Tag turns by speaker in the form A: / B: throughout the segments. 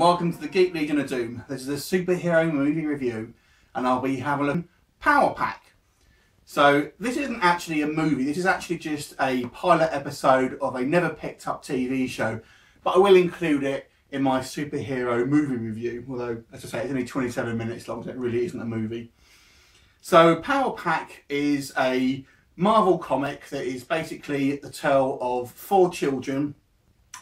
A: welcome to the Geek Legion of Doom. This is a superhero movie review and I'll be having a Power Pack. So this isn't actually a movie, this is actually just a pilot episode of a never picked up TV show, but I will include it in my superhero movie review, although as I say it's only 27 minutes long so it really isn't a movie. So Power Pack is a Marvel comic that is basically the tale of four children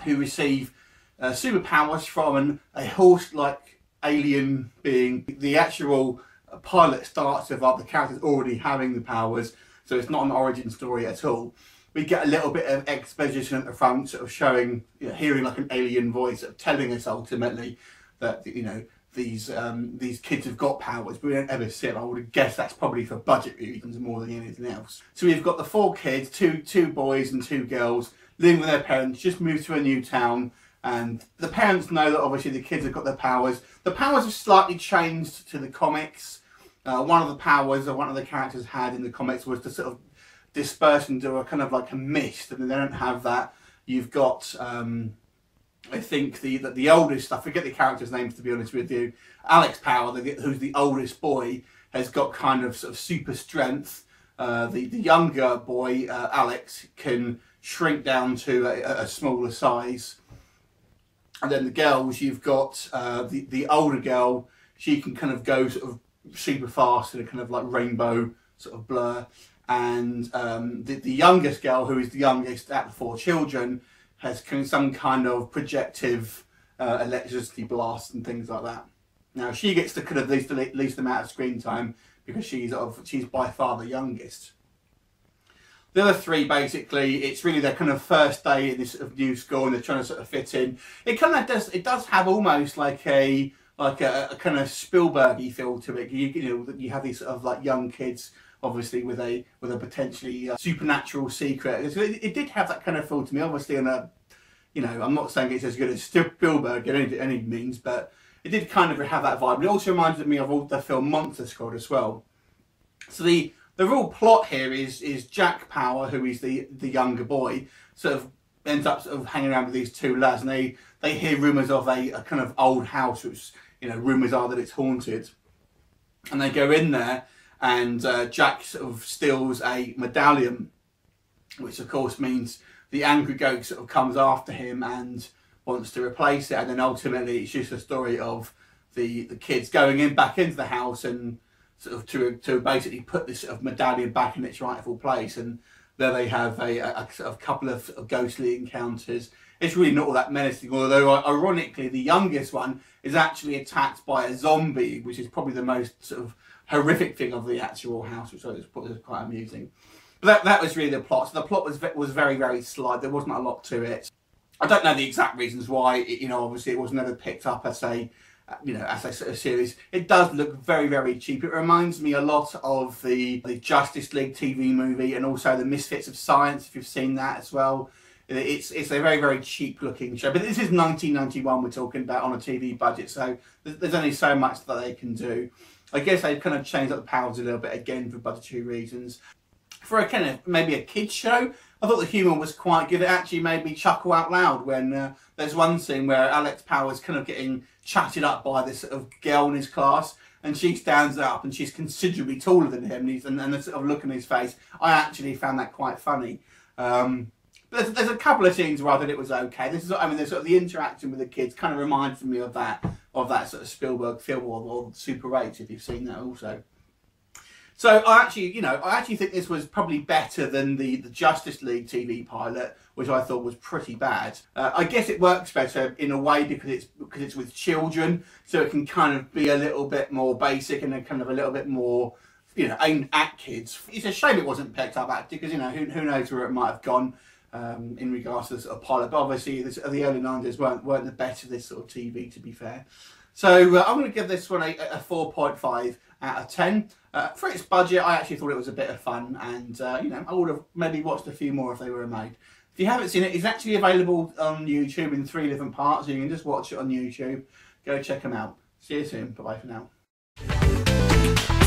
A: who receive uh, superpowers from an, a horse-like alien being. The actual pilot starts with the characters already having the powers, so it's not an origin story at all. We get a little bit of exposition at the front, sort of showing, you know, hearing like an alien voice, sort of telling us ultimately that you know these um, these kids have got powers, but we don't ever see it. I would guess that's probably for budget reasons more than anything else. So we've got the four kids, two two boys and two girls, living with their parents, just moved to a new town and the parents know that obviously the kids have got their powers. The powers have slightly changed to the comics. Uh, one of the powers that one of the characters had in the comics was to sort of disperse into a kind of like a mist, and they don't have that. You've got, um, I think the, the the oldest. I forget the character's names to be honest with you. Alex Power, the, who's the oldest boy, has got kind of sort of super strength. Uh, the the younger boy, uh, Alex, can shrink down to a, a smaller size and then the girls, you've got uh, the the older girl. She can kind of go sort of super fast in a kind of like rainbow sort of blur, and um, the the youngest girl, who is the youngest at the four children, has some kind of projective uh, electricity blast and things like that. Now she gets the kind of least least amount of screen time because she's of she's by far the youngest. The other three, basically, it's really their kind of first day in this of new school, and they're trying to sort of fit in. It kind of does. It does have almost like a like a, a kind of Spielbergy feel to it. You, you know, you have these sort of like young kids, obviously with a with a potentially uh, supernatural secret. It, it, did have that kind of feel to me. Obviously, on a you know, I'm not saying it's as good as Spielberg in any, any means, but it did kind of have that vibe. It also reminded me of all the film Monster Squad as well. So the the real plot here is is Jack Power, who is the the younger boy, sort of ends up sort of hanging around with these two lads, and they they hear rumours of a, a kind of old house, which you know rumours are that it's haunted, and they go in there, and uh, Jack sort of steals a medallion, which of course means the angry goat sort of comes after him and wants to replace it, and then ultimately it's just a story of the the kids going in back into the house and sort of to to basically put this sort of medallion back in its rightful place, and there they have a, a, a couple of, of, ghostly encounters. It's really not all that menacing, although uh, ironically the youngest one is actually attacked by a zombie, which is probably the most sort of horrific thing of the actual house, which I thought was quite amusing. But that, that was really the plot. So the plot was was very very slight. There wasn't a lot to it. I don't know the exact reasons why. It, you know, obviously it was never picked up as a you know, as a, a series. It does look very, very cheap. It reminds me a lot of the, the Justice League TV movie and also the Misfits of Science, if you've seen that as well. It's it's a very, very cheap looking show. But this is 1991 we're talking about on a TV budget, so there's only so much that they can do. I guess they've kind of changed up the powers a little bit again for budgetary reasons. For a kind of maybe a kids show, I thought the humour was quite good. It actually made me chuckle out loud when uh, there's one scene where Alex Power's kind of getting chatted up by this sort of girl in his class, and she stands up and she's considerably taller than him, and, he's, and, and the sort of look on his face. I actually found that quite funny. Um, there's, there's a couple of scenes where I thought it was okay. This is, I mean, there's sort of the interaction with the kids kind of reminds me of that, of that sort of Spielberg film or, or Super 8, if you've seen that also. So I actually, you know, I actually think this was probably better than the, the Justice League TV pilot, which I thought was pretty bad. Uh, I guess it works better in a way because it's because it's with children, so it can kind of be a little bit more basic and then kind of a little bit more, you know, aimed at kids. It's a shame it wasn't picked up at because you know who, who knows where it might have gone. Um, in regards to the sort of pilot, but obviously this, the early 90s weren't, weren't the best of this sort of TV, to be fair. So uh, I'm going to give this one a, a 4.5 out of 10. Uh, for its budget, I actually thought it was a bit of fun and, uh, you know, I would have maybe watched a few more if they were made. If you haven't seen it, it's actually available on YouTube in three different parts, so you can just watch it on YouTube. Go check them out. See you soon. Bye-bye for now.